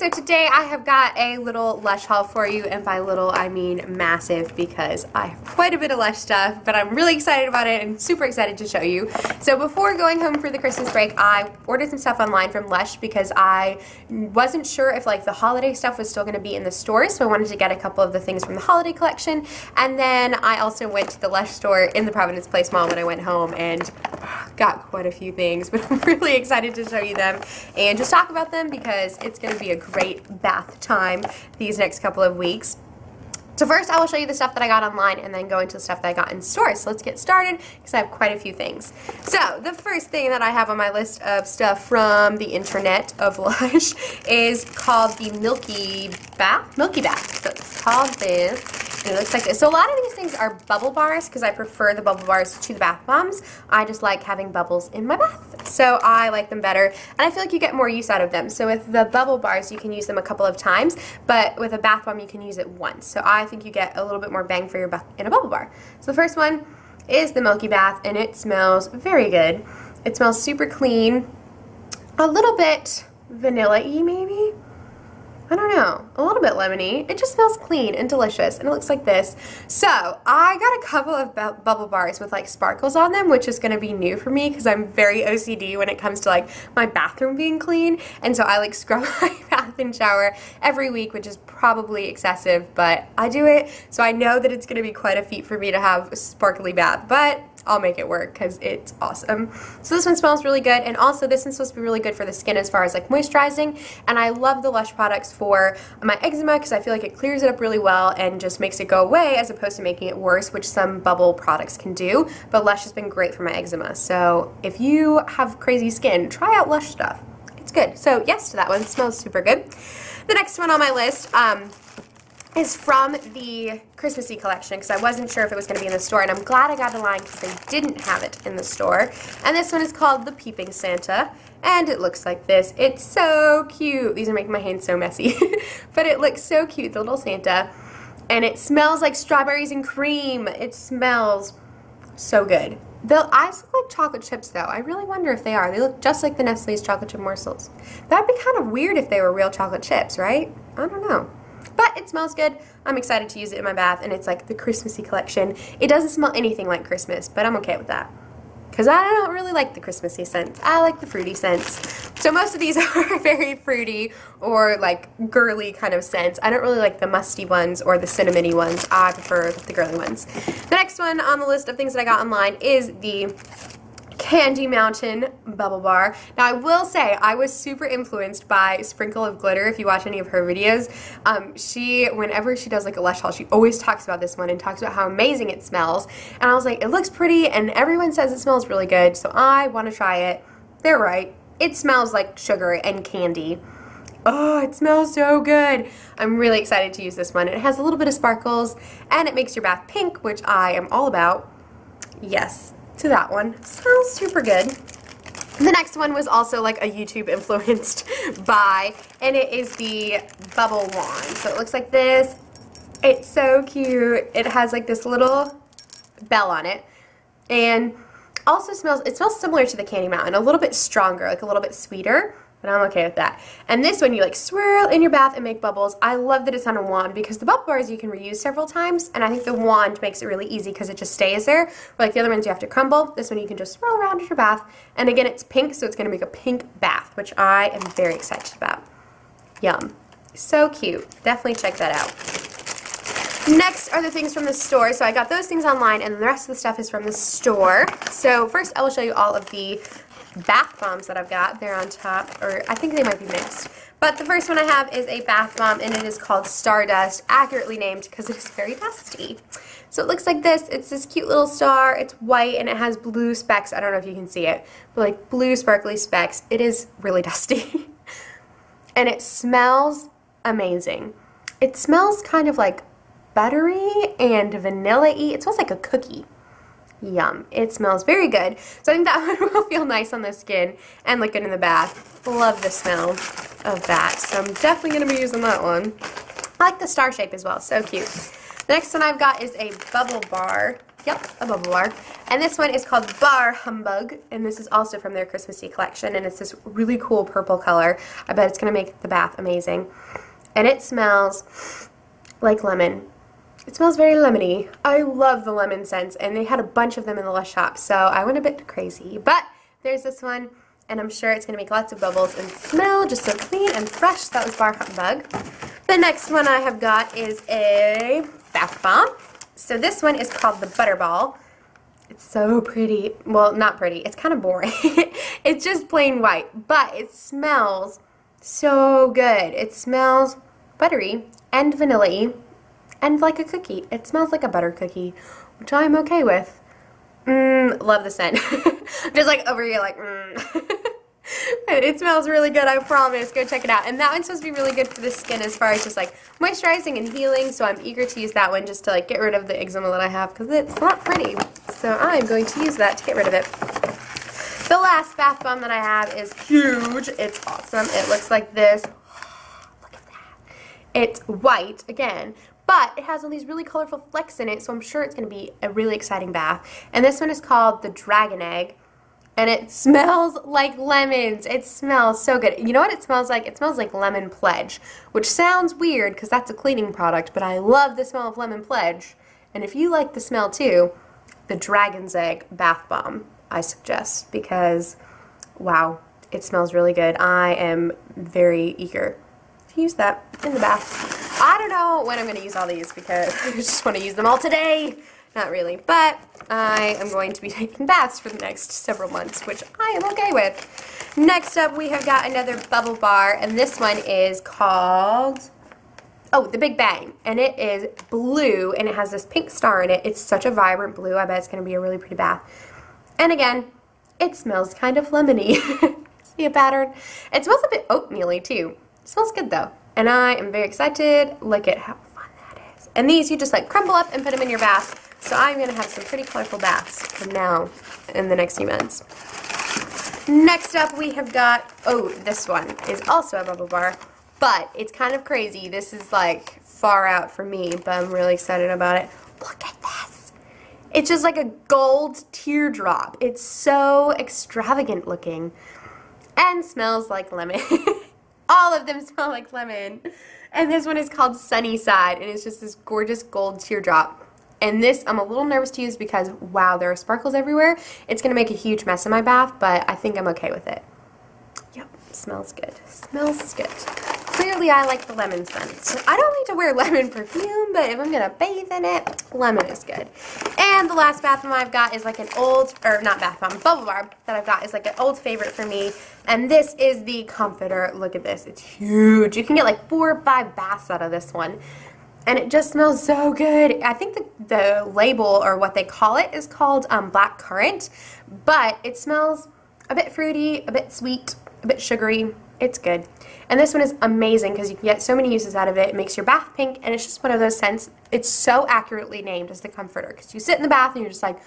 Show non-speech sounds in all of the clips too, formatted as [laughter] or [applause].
so today I have got a little Lush haul for you, and by little I mean massive because I have quite a bit of Lush stuff, but I'm really excited about it and super excited to show you. So before going home for the Christmas break, I ordered some stuff online from Lush because I wasn't sure if like the holiday stuff was still going to be in the store, so I wanted to get a couple of the things from the holiday collection, and then I also went to the Lush store in the Providence Place Mall when I went home and got quite a few things, [laughs] but I'm really excited to show you them and just talk about them because it's going to be a great bath time these next couple of weeks. So first I will show you the stuff that I got online and then go into the stuff that I got in store. So let's get started because I have quite a few things. So the first thing that I have on my list of stuff from the internet of Lush [laughs] is called the Milky Bath. Milky Bath. So it's called this. It looks like this. So a lot of these things are bubble bars because I prefer the bubble bars to the bath bombs. I just like having bubbles in my bath. So I like them better and I feel like you get more use out of them. So with the bubble bars you can use them a couple of times but with a bath bomb you can use it once. So I think you get a little bit more bang for your buck in a bubble bar. So the first one is the Milky Bath and it smells very good. It smells super clean, a little bit vanilla-y maybe. I don't know, a little bit lemony. It just smells clean and delicious and it looks like this. So I got a couple of bu bubble bars with like sparkles on them which is going to be new for me because I'm very OCD when it comes to like my bathroom being clean and so I like [laughs] scrub my bath and shower every week which is probably excessive but I do it so I know that it's going to be quite a feat for me to have a sparkly bath but I'll make it work because it's awesome. So this one smells really good and also this one's supposed to be really good for the skin as far as like moisturizing and I love the Lush products for my eczema because I feel like it clears it up really well and just makes it go away as opposed to making it worse which some bubble products can do but Lush has been great for my eczema so if you have crazy skin try out Lush stuff. It's good. So yes to that one. It smells super good. The next one on my list um, is from the Christmassy collection because I wasn't sure if it was going to be in the store and I'm glad I got a line because they didn't have it in the store. And this one is called the Peeping Santa and it looks like this. It's so cute. These are making my hands so messy. [laughs] but it looks so cute, the little Santa. And it smells like strawberries and cream. It smells so good. The eyes look like chocolate chips though. I really wonder if they are. They look just like the Nestle's chocolate chip morsels. That'd be kind of weird if they were real chocolate chips, right? I don't know. But it smells good. I'm excited to use it in my bath, and it's like the Christmassy collection. It doesn't smell anything like Christmas, but I'm okay with that. Because I don't really like the Christmassy scents. I like the fruity scents. So most of these [laughs] are very fruity or like girly kind of scents. I don't really like the musty ones or the cinnamony ones. I prefer the girly ones. The next one on the list of things that I got online is the Candy Mountain Bubble Bar. Now I will say I was super influenced by Sprinkle of Glitter if you watch any of her videos. Um, she, whenever she does like a Lush haul, she always talks about this one and talks about how amazing it smells. And I was like, it looks pretty and everyone says it smells really good so I want to try it. They're right. It smells like sugar and candy. Oh, it smells so good. I'm really excited to use this one. It has a little bit of sparkles and it makes your bath pink, which I am all about. Yes, to that one. Smells super good. The next one was also like a YouTube [laughs] influenced buy, and it is the Bubble Wand. So it looks like this. It's so cute. It has like this little bell on it, and also smells, it smells similar to the Candy Mountain, a little bit stronger, like a little bit sweeter but I'm okay with that. And this one you like swirl in your bath and make bubbles. I love that it's on a wand because the bubble bars you can reuse several times and I think the wand makes it really easy because it just stays there. like the other ones you have to crumble. This one you can just swirl around in your bath. And again it's pink so it's going to make a pink bath which I am very excited about. Yum. So cute. Definitely check that out. Next are the things from the store. So I got those things online and the rest of the stuff is from the store. So first I will show you all of the bath bombs that I've got. They're on top, or I think they might be mixed. But the first one I have is a bath bomb, and it is called Stardust, accurately named because it is very dusty. So it looks like this. It's this cute little star. It's white, and it has blue specks. I don't know if you can see it, but like blue sparkly specks. It is really [laughs] dusty. and it smells amazing. It smells kind of like buttery and vanilla-y. It smells like a cookie. Yum. It smells very good. So I think that [laughs] one will feel nice on the skin and look good in the bath. Love the smell of that. So I'm definitely going to be using that one. I like the star shape as well. So cute. The next one I've got is a bubble bar. Yep, a bubble bar. And this one is called Bar Humbug, and this is also from their Christmassy collection, and it's this really cool purple color. I bet it's going to make the bath amazing. And it smells like lemon. It smells very lemony. I love the lemon scents, and they had a bunch of them in the Lush shop, so I went a bit crazy. But there's this one, and I'm sure it's going to make lots of bubbles and smell just so clean and fresh. That was Bar Humbug. The next one I have got is a bath bomb. So this one is called the Butterball. It's so pretty. Well, not pretty. It's kind of boring. [laughs] it's just plain white, but it smells so good. It smells buttery and vanilla and like a cookie. It smells like a butter cookie, which I'm okay with. Mmm, love the scent. [laughs] just like over here like, [laughs] mmm. it smells really good, I promise. Go check it out. And that one's supposed to be really good for the skin as far as just like moisturizing and healing. So I'm eager to use that one just to like get rid of the eczema that I have because it's not pretty. So I'm going to use that to get rid of it. The last bath bomb that I have is huge. It's awesome. It looks like this. [gasps] Look at that. It's white, again, but it has all these really colorful flecks in it, so I'm sure it's going to be a really exciting bath. And this one is called the Dragon Egg and it [laughs] smells like lemons. It smells so good. You know what it smells like? It smells like Lemon Pledge, which sounds weird because that's a cleaning product, but I love the smell of Lemon Pledge. And if you like the smell too, the Dragon's Egg Bath Bomb, I suggest because, wow, it smells really good. I am very eager to use that in the bath. I don't know when I'm going to use all these because [laughs] I just want to use them all today. Not really, but I am going to be [laughs] taking baths for the next several months, which I am okay with. Next up, we have got another bubble bar, and this one is called, oh, the Big Bang, and it is blue, and it has this pink star in it. It's such a vibrant blue. I bet it's going to be a really pretty bath. And again, it smells kind of lemony. [laughs] See a pattern? It smells a bit oatmeal too. It smells good, though, and I am very excited. Look at how fun that is. And these, you just like crumble up and put them in your bath so I'm going to have some pretty colorful baths from now in the next few months. Next up we have got, oh, this one is also a bubble bar, but it's kind of crazy. This is like far out for me, but I'm really excited about it. Look at this. It's just like a gold teardrop. It's so extravagant looking and smells like lemon. [laughs] All of them smell like lemon. And this one is called Sunny Side, and it's just this gorgeous gold teardrop. And this I'm a little nervous to use because, wow, there are sparkles everywhere. It's going to make a huge mess in my bath, but I think I'm okay with it. Yep, smells good. Smells good. Clearly I like the lemon scent. I don't like to wear [laughs] lemon perfume, but if I'm going to bathe in it, lemon is good. And the last bath bomb I've got is like an old, or not bath bomb, bubble bar that I've got is like an old favorite for me. And this is the Comforter. Look at this. It's huge. You can get like four or five baths out of this one and it just smells so good. I think the, the label or what they call it is called um, black currant, but it smells a bit fruity, a bit sweet, a bit sugary. It's good. And this one is amazing because you can get so many uses out of it. It makes your bath pink and it's just one of those scents. It's so accurately named as the comforter because you sit in the bath and you're just like,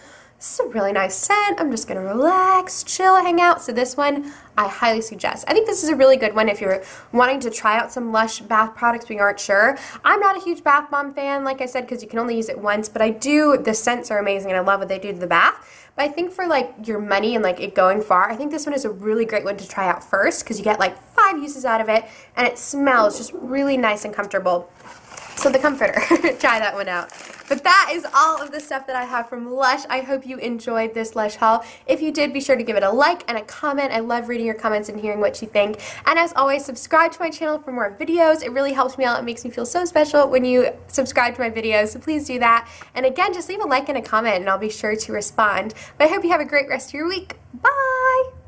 this is a really nice scent. I'm just going to relax, chill, hang out. So this one I highly suggest. I think this is a really good one if you're wanting to try out some Lush bath products but you aren't sure. I'm not a huge bath bomb fan, like I said, because you can only use it once, but I do, the scents are amazing and I love what they do to the bath. But I think for like your money and like it going far, I think this one is a really great one to try out first because you get like five uses out of it and it smells just really nice and comfortable. So the comforter, [laughs] try that one out. But that is all of the stuff that I have from Lush. I hope you enjoyed this Lush haul. If you did, be sure to give it a like and a comment. I love reading your comments and hearing what you think. And as always, subscribe to my channel for more videos. It really helps me out. It makes me feel so special when you subscribe to my videos, so please do that. And again, just leave a like and a comment and I'll be sure to respond. But I hope you have a great rest of your week. Bye!